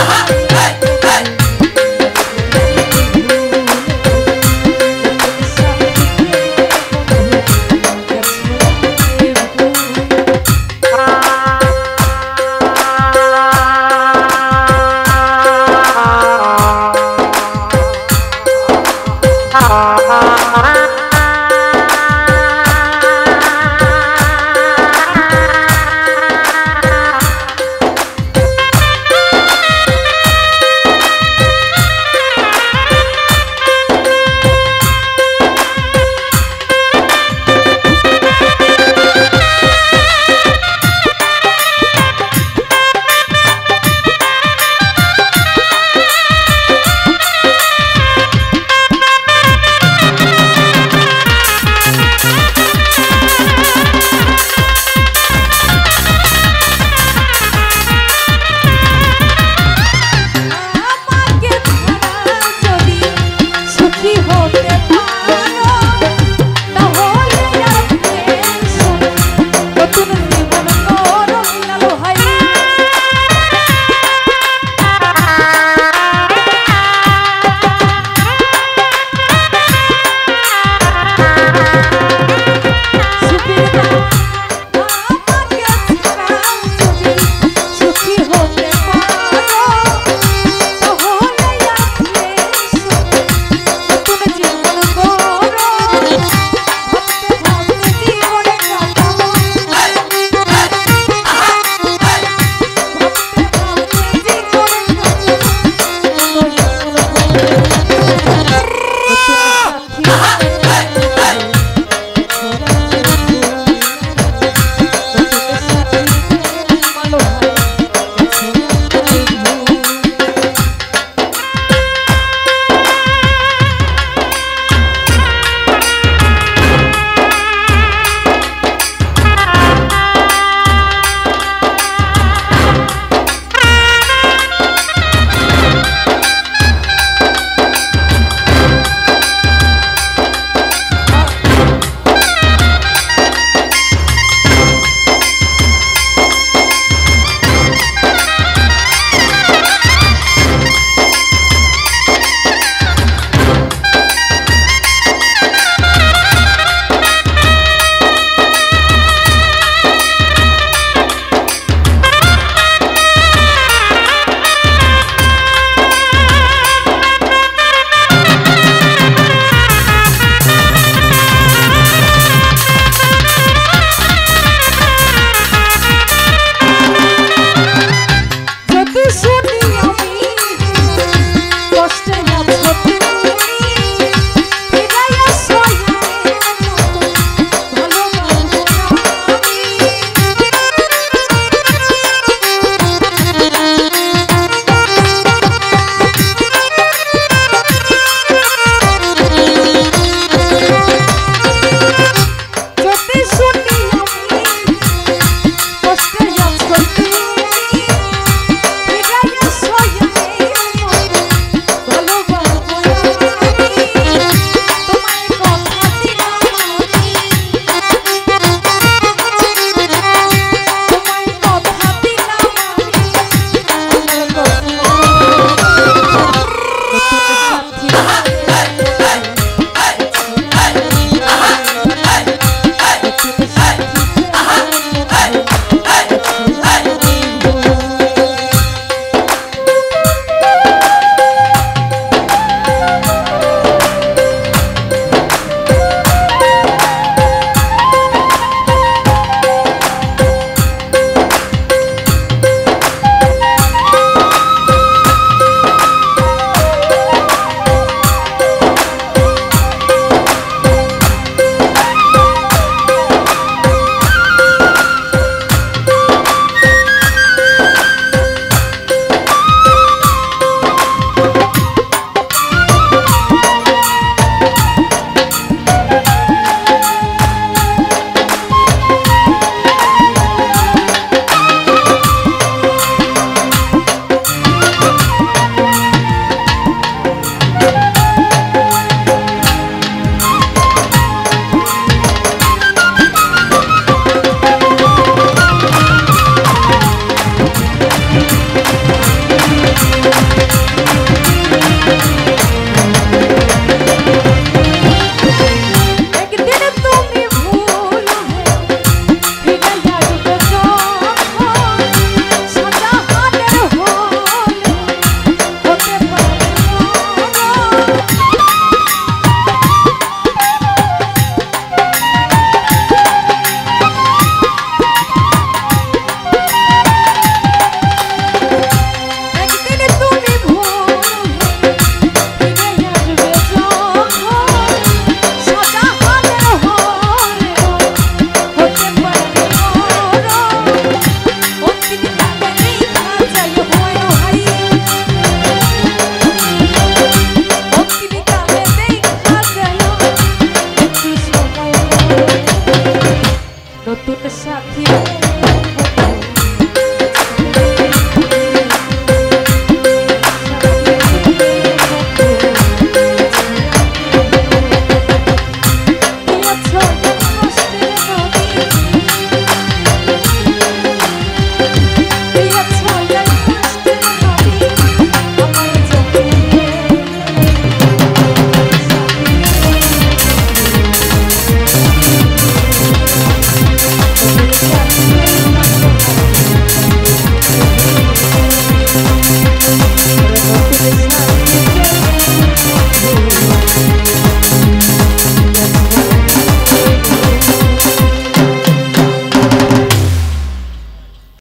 啊 哈